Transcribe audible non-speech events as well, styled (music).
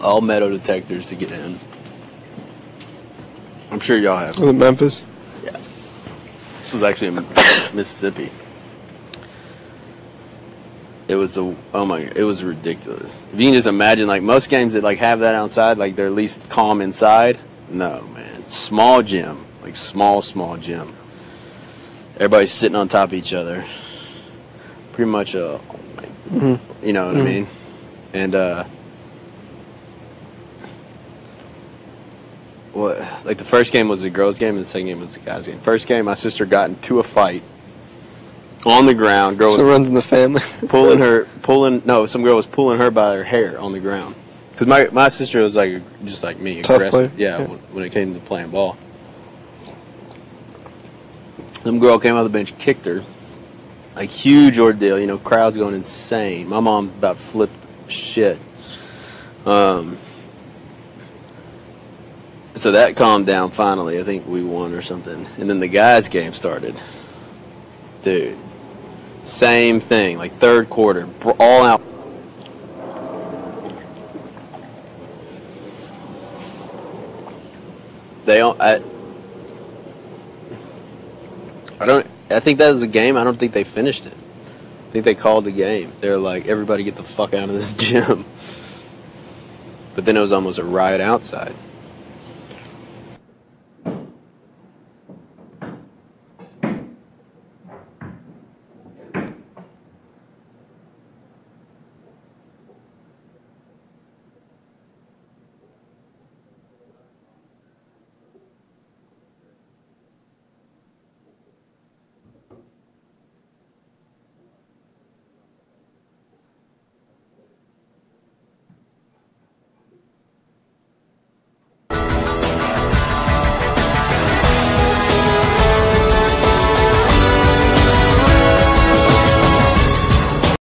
all metal detectors to get in. I'm sure y'all have. Was it Memphis? Yeah. This was actually in Mississippi. It was a oh my it was ridiculous. If you can just imagine like most games that like have that outside, like they're at least calm inside. No man, small gym, like small small gym. Everybody's sitting on top of each other. Pretty much a, you know what I Mhm. mean, and uh. What like the first game was the girls' game and the second game was the guys' game. First game, my sister got into a fight on the ground. Girl So was runs in the family. (laughs) pulling her, pulling no, some girl was pulling her by her hair on the ground. Because my my sister was like just like me, Tough aggressive. player, Yeah, yeah. When, when it came to playing ball. Some girl came out the bench, kicked her. A huge ordeal, you know, crowds going insane. My mom about flipped shit. Um, so that calmed down finally. I think we won or something. And then the guys' game started. Dude. Same thing, like third quarter, all out. They don't. I, I don't. I think that was a game. I don't think they finished it. I think they called the game. They're like, everybody get the fuck out of this (laughs) gym. But then it was almost a riot outside.